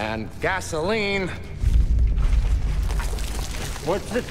And gasoline. What's it?